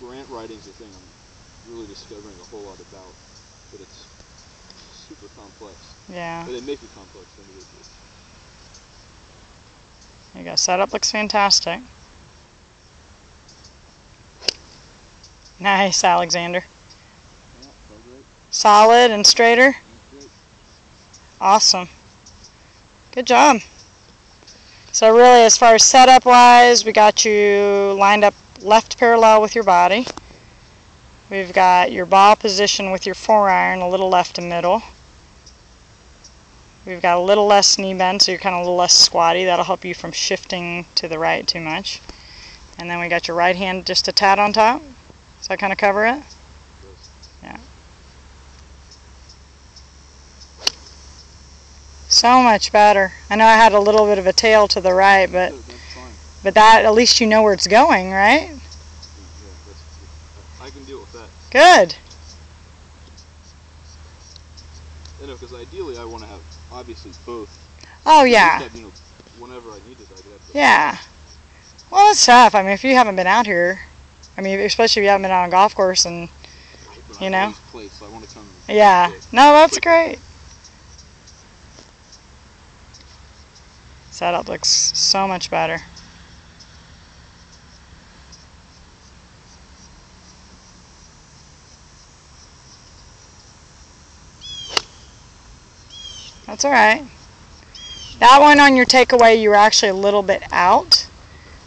Grant riding's a thing I'm really discovering a whole lot about, but it's super complex. Yeah. But they make it complex individually. There you go. Setup looks fantastic. Nice, Alexander. Yeah. Solid and straighter. Awesome. Good job. So really, as far as setup wise, we got you lined up left parallel with your body. We've got your ball position with your four iron a little left and middle. We've got a little less knee bend, so you're kind of a little less squatty. That'll help you from shifting to the right too much. And then we got your right hand just a tad on top. Does that kind of cover it? Yes. So much better. I know I had a little bit of a tail to the right, but. But that at least you know where it's going, right? Yeah, I can deal with that. Good. You know, because ideally I want to have obviously both. Oh yeah. have, you know, whenever I need to, I have the- Yeah. Well, it's tough. I mean, if you haven't been out here, I mean, especially if you haven't been out on a golf course and you I'm know? so I want to come. yeah. No, that's great. Setup looks so much better. That's all right. That one on your takeaway, you were actually a little bit out,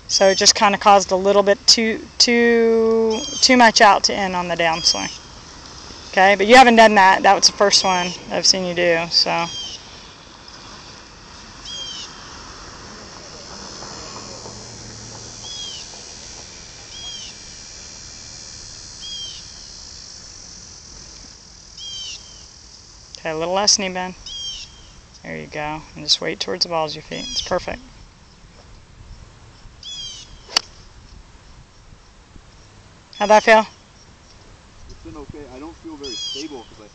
so it just kind of caused a little bit too too too much out to end on the downswing. Okay, but you haven't done that. That was the first one I've seen you do. So. Okay, a little less knee bend. There you go. And just wait towards the balls of your feet. It's perfect. How'd that feel? It's been okay. I don't feel very stable because I